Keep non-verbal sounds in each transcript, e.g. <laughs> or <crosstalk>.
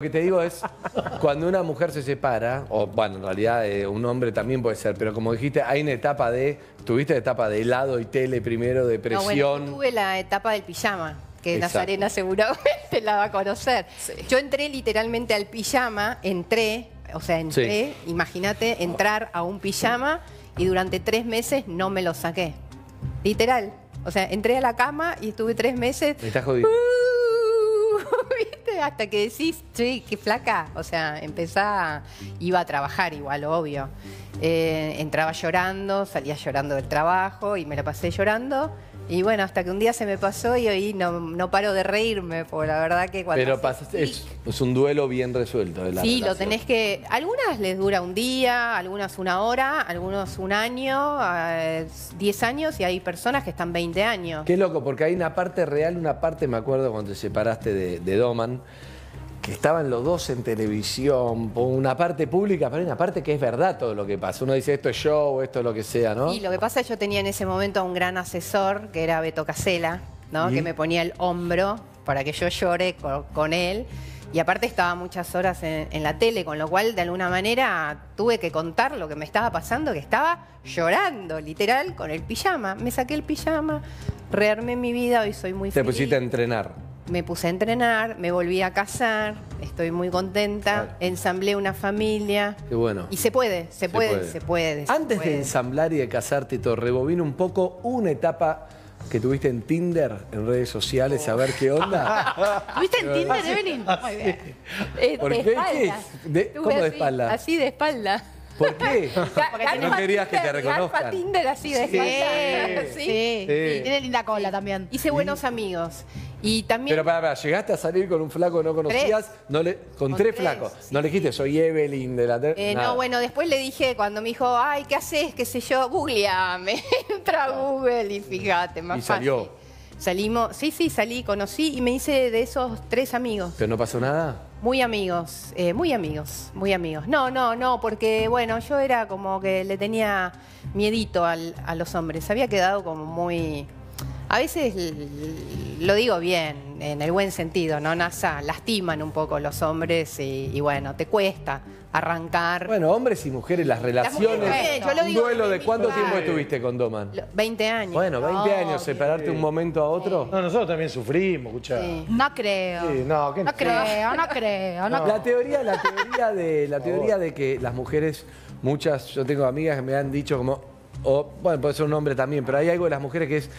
Lo que te digo es, cuando una mujer se separa, o bueno, en realidad eh, un hombre también puede ser, pero como dijiste, hay una etapa de, tuviste etapa de helado y tele primero, No, bueno, yo tuve la etapa del pijama, que Exacto. Nazarena <laughs> seguramente la va a conocer. Yo entré literalmente al pijama, entré, o sea, entré, imagínate, entrar a un pijama y durante tres meses no me lo saqué. Literal. O sea, entré a la cama y estuve tres meses. Me estás jodiendo. Hasta que decís, sí, qué flaca. O sea, empezá, iba a trabajar igual, obvio. Eh, entraba llorando, salía llorando del trabajo y me la pasé llorando. Y bueno, hasta que un día se me pasó y hoy no, no paro de reírme, porque la verdad que cuando... Pero es, es un duelo bien resuelto. de la Sí, lo tenés que. Algunas les dura un día, algunas una hora, algunos un año, eh, 10 años y hay personas que están 20 años. Qué loco, porque hay una parte real, una parte, me acuerdo cuando te separaste de, de Doman, que estaban los dos en televisión, por una parte pública, pero hay una parte que es verdad todo lo que pasa. Uno dice esto es show, esto es lo que sea, ¿no? Y lo que pasa es que yo tenía en ese momento a un gran asesor, que era Beto Casela, ¿no? ¿Y? que me ponía el hombro para que yo llore con, con él. Y aparte estaba muchas horas en, en la tele, con lo cual de alguna manera tuve que contar lo que me estaba pasando, que estaba llorando, literal, con el pijama. Me saqué el pijama, rearmé mi vida, hoy soy muy Te feliz. pusiste a entrenar. Me puse a entrenar, me volví a casar, estoy muy contenta, Claro. ensamblé una familia. Qué bueno. Y se puede, se, puede, se puede. se Antes puede. de ensamblar y de casarte y todo, rebobina un poco una etapa que tuviste en Tinder, en redes sociales, a ver qué onda. <laughs> ¿Tuviste en Tinder, Evelyn? Muy bien. Eh, ¿Por de ¿cómo de espalda? Así de espalda. ¿Por qué? <laughs> No querías que te reconozcan. Tinder así de Sí, sí. Sí. Sí. Tiene linda cola también. Hice buenos amigos. Y también. Pero para, para, llegaste a salir con un flaco que no conocías, no le, con, Con tres, tres, flacos. sí. No le dijiste, soy Evelyn de la Eh, no, bueno, después le dije cuando me dijo, ay, ¿qué haces? ¿Qué sé yo? Googleame. <laughs> Entra a Google y fíjate, más Y salió. fácil. Salimos, sí, sí, salí, conocí y me hice de esos tres amigos. ¿Pero no pasó nada? Muy amigos, eh, muy amigos, muy amigos. No, no, no, porque bueno, yo era como que le tenía miedito a los hombres. Había quedado como muy. A veces lo digo bien, en el buen sentido, ¿no? NASA, lastiman un poco los hombres y, y bueno, te cuesta arrancar. Bueno, hombres y mujeres, las relaciones. mujeres, yo lo un digo duelo de cuánto tiempo estuviste con Doman. Lo- 20 años. Bueno, 20 años, separarte un momento a otro. No, nosotros también sufrimos, escuchá. Sí. No creo. Sí, no, ¿qué- no creo, no creo. No. La teoría, la <laughs> teoría de la teoría de que las mujeres, muchas, yo tengo amigas que me han dicho como, o bueno, puede ser un hombre también, pero hay algo de las mujeres que es,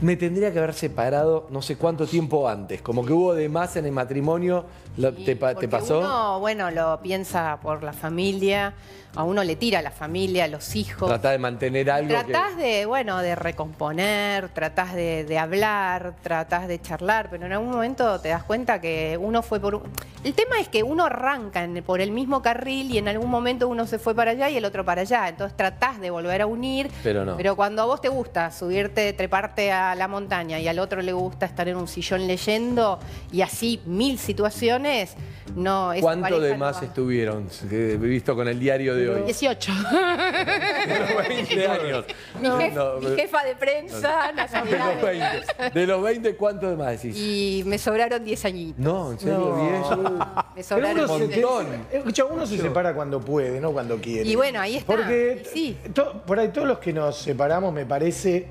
me tendría que haber separado no sé cuánto tiempo antes, como que hubo de más en el matrimonio, Sí, te, pasó? Uno, bueno, lo piensa por la familia, a uno le tira a la familia, a los hijos. Tratás de mantener algo Tratás que... de, bueno, de recomponer, tratás de, de hablar, tratás de charlar, pero en algún momento te das cuenta que uno fue por. El tema es que uno arranca en- por el mismo carril y en algún momento uno se fue para allá y el otro para allá. Entonces tratás de volver a unir. Pero no. Pero cuando a vos te gusta subirte, treparte a la montaña y al otro le gusta estar en un sillón leyendo y así mil situaciones, no... esa ¿Cuánto de no más va. estuvieron, que he visto con el diario de hoy? 18. De los 20 años. Mi, jef- No, mi jefa de prensa, de los 20. De los 20, ¿cuánto de más decís? Y me sobraron 10 añitos. No, en serio, No. 10. uh. Me Pero sobraron uno, se, 10. montón. escucha, uno se separa cuando puede, no cuando quiere. Y bueno, ahí está. Porque sí. to- por ahí todos los que nos separamos, me parece,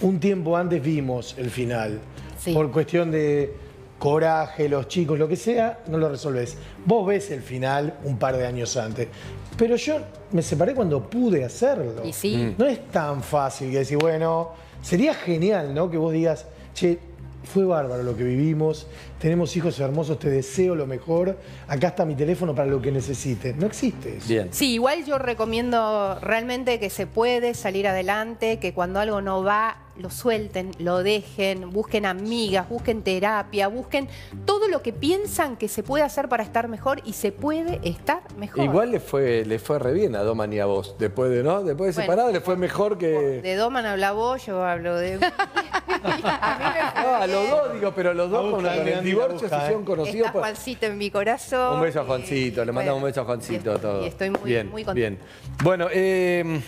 un tiempo antes vimos el final. Sí. Por cuestión de coraje, los chicos, lo que sea, no lo resolvés. Vos ves el final un par de años antes. Pero yo me separé cuando pude hacerlo. Y sí. Mm. No es tan fácil que decir, bueno, sería genial, ¿no? Que vos digas, che, fue bárbaro lo que vivimos, tenemos hijos hermosos, te deseo lo mejor, acá está mi teléfono para lo que necesites. No existe eso. Bien. Sí, igual yo recomiendo realmente que se puede salir adelante, que cuando algo no va, lo suelten, lo dejen, busquen amigas, busquen terapia, busquen todo lo que piensan que se puede hacer para estar mejor y se puede estar mejor. Igual le fue, le fue re bien a Doman y a vos. Después de, ¿no? Después de Bueno, separado le fue mejor que. De Doman habla vos, yo hablo de... <laughs> A mí me fue No, a los dos, digo, pero los dos con, el divorcio se busca, hicieron ¿eh? conocidos. Está Juancito en mi corazón. Un beso a y- Juancito, le y mandamos un beso a y Juancito a estoy- todos. Y estoy muy, bien, muy contenta. Bien. Bueno, eh,